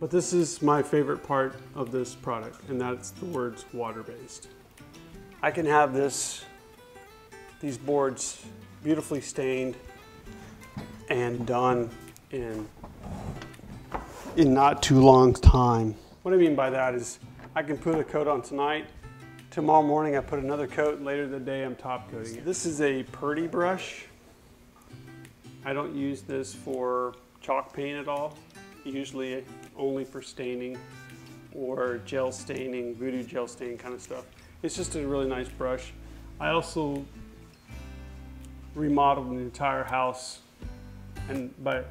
But this is my favorite part of this product, and that's the words water-based. I can have this, these boards beautifully stained and done in, in not too long time. What I mean by that is I can put a coat on tonight, tomorrow morning I put another coat, later in the day I'm top coating it. This is a Purdy brush. I don't use this for chalk paint at all, usually only for staining or gel staining, voodoo gel stain kind of stuff. It's just a really nice brush. I also remodeled the entire house and by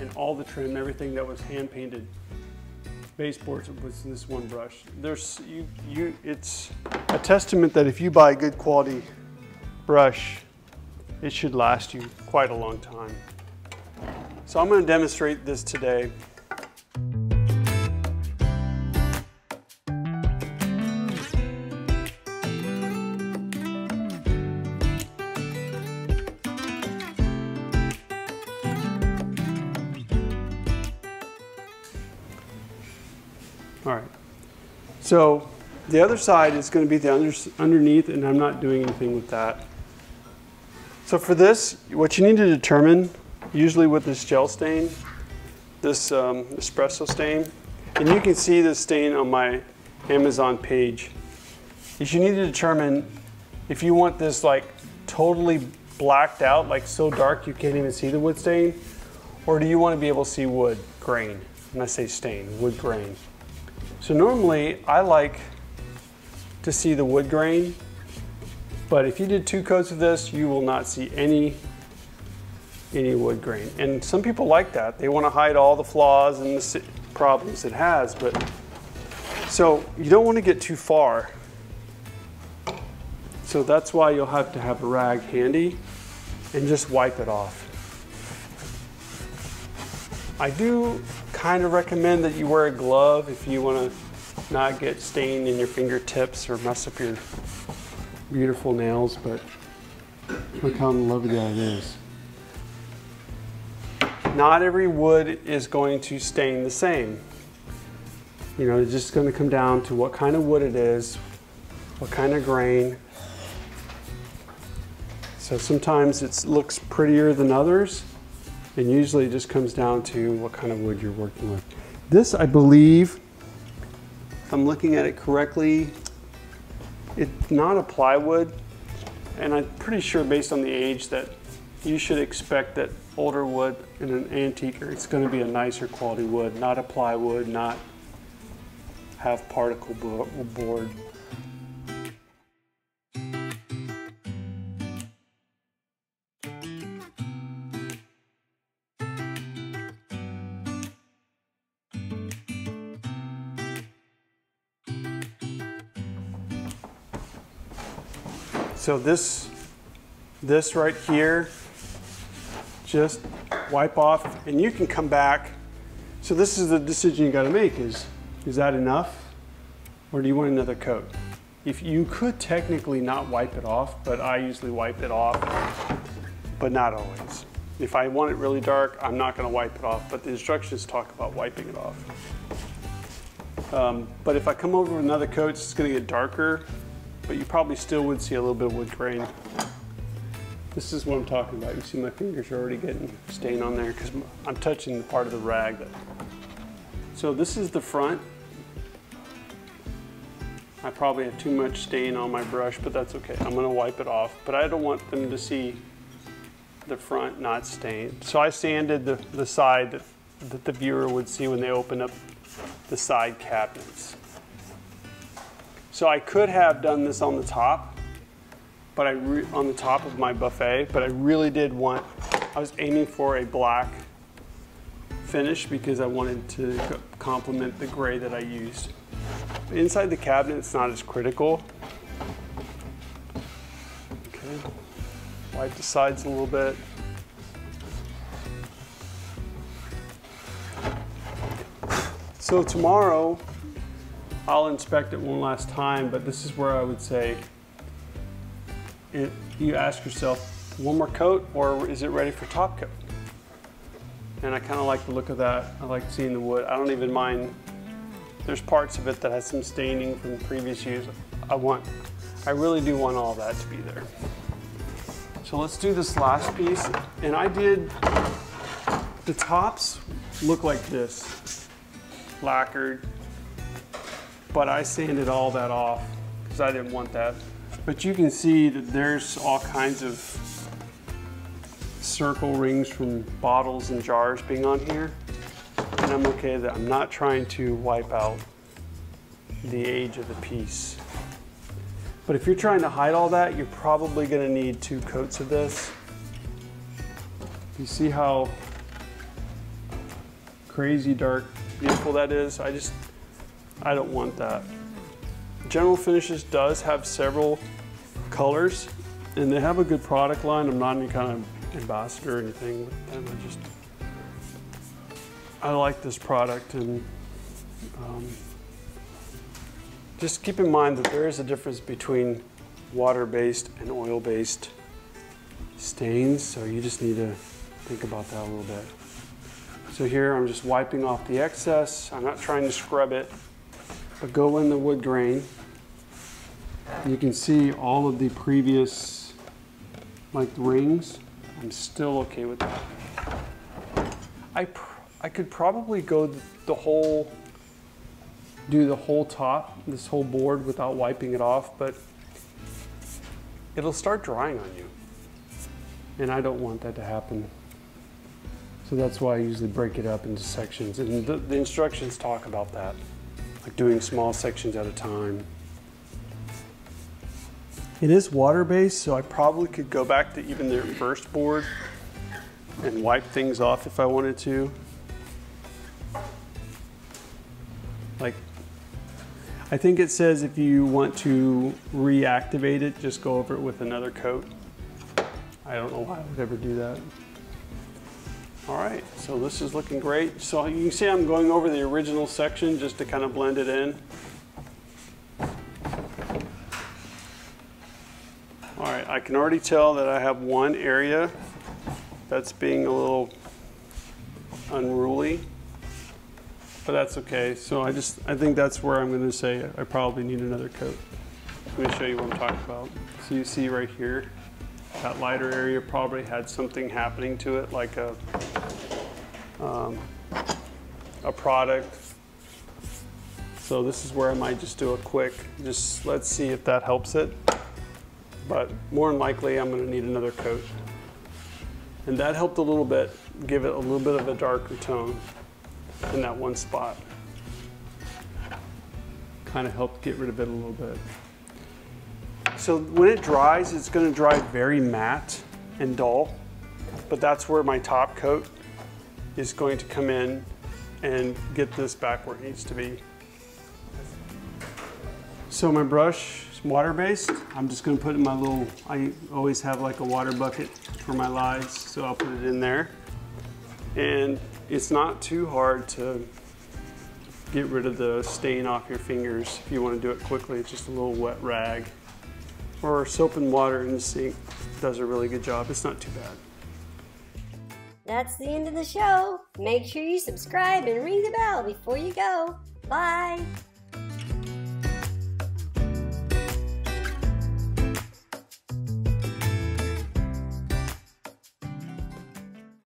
and all the trim, everything that was hand painted baseboards was this one brush. There's you you it's a testament that if you buy a good quality brush, it should last you quite a long time. So I'm going to demonstrate this today. All right. So the other side is going to be the under, underneath, and I'm not doing anything with that. So for this, what you need to determine, usually with this gel stain, this um, espresso stain, and you can see the stain on my Amazon page, is you need to determine if you want this like totally blacked out, like so dark you can't even see the wood stain, or do you want to be able to see wood grain? When I say stain, wood grain. So normally I like to see the wood grain, but if you did two coats of this, you will not see any any wood grain. And some people like that. They want to hide all the flaws and the problems it has, but so you don't want to get too far. So that's why you'll have to have a rag handy and just wipe it off. I do kind of recommend that you wear a glove if you want to not get stained in your fingertips or mess up your beautiful nails, but look how lovely that is. Not every wood is going to stain the same. You know, it's just going to come down to what kind of wood it is, what kind of grain. So sometimes it looks prettier than others, and usually it just comes down to what kind of wood you're working with. This, I believe, if I'm looking at it correctly, it's not a plywood, and I'm pretty sure based on the age that you should expect that older wood in an antique, it's going to be a nicer quality wood, not a plywood, not half particle board. So this, this right here, just wipe off and you can come back. So this is the decision you gotta make is, is that enough? Or do you want another coat? If you could technically not wipe it off, but I usually wipe it off, but not always. If I want it really dark, I'm not gonna wipe it off, but the instructions talk about wiping it off. Um, but if I come over with another coat, it's gonna get darker but you probably still would see a little bit of wood grain. This is what I'm talking about. You see my fingers are already getting stain on there because I'm touching the part of the rag. That... So this is the front. I probably have too much stain on my brush, but that's okay. I'm gonna wipe it off, but I don't want them to see the front not stained. So I sanded the, the side that, that the viewer would see when they open up the side cabinets. So I could have done this on the top, but I on the top of my buffet, but I really did want, I was aiming for a black finish because I wanted to complement the gray that I used. Inside the cabinet, it's not as critical. Okay, wipe the sides a little bit. So tomorrow, I'll inspect it one last time, but this is where I would say it, you ask yourself, one more coat or is it ready for top coat? And I kind of like the look of that. I like seeing the wood. I don't even mind. There's parts of it that has some staining from previous use. I want, I really do want all that to be there. So let's do this last piece. And I did, the tops look like this, lacquered, but I sanded all that off because I didn't want that. But you can see that there's all kinds of circle rings from bottles and jars being on here. And I'm okay that I'm not trying to wipe out the age of the piece. But if you're trying to hide all that, you're probably gonna need two coats of this. You see how crazy dark, beautiful that is? I just, I don't want that. General Finishes does have several colors and they have a good product line. I'm not any kind of ambassador or anything with them. I just, I like this product and um, just keep in mind that there is a difference between water-based and oil-based stains, so you just need to think about that a little bit. So here I'm just wiping off the excess. I'm not trying to scrub it, go in the wood grain. You can see all of the previous like rings. I'm still okay with that. I, I could probably go the whole do the whole top, this whole board without wiping it off, but it'll start drying on you. And I don't want that to happen. So that's why I usually break it up into sections. And the, the instructions talk about that, doing small sections at a time. It is water-based, so I probably could go back to even their first board and wipe things off if I wanted to. Like I think it says if you want to reactivate it, just go over it with another coat. I don't know why I would ever do that. All right, so this is looking great. So you can see I'm going over the original section just to kind of blend it in. All right, I can already tell that I have one area that's being a little unruly but that's okay. So I just, I think that's where I'm gonna say I probably need another coat. Let me show you what I'm talking about. So you see right here, that lighter area probably had something happening to it, like a, um, a product. So this is where I might just do a quick, just let's see if that helps it. But more than likely, I'm gonna need another coat. And that helped a little bit, give it a little bit of a darker tone in that one spot. Kind of helped get rid of it a little bit. So when it dries, it's going to dry very matte and dull, but that's where my top coat is going to come in and get this back where it needs to be. So my brush is water-based. I'm just gonna put in my little, I always have like a water bucket for my lides, so I'll put it in there. And it's not too hard to get rid of the stain off your fingers if you want to do it quickly. It's just a little wet rag. Or soap and water in the sink does a really good job. It's not too bad. That's the end of the show. Make sure you subscribe and ring the bell before you go. Bye.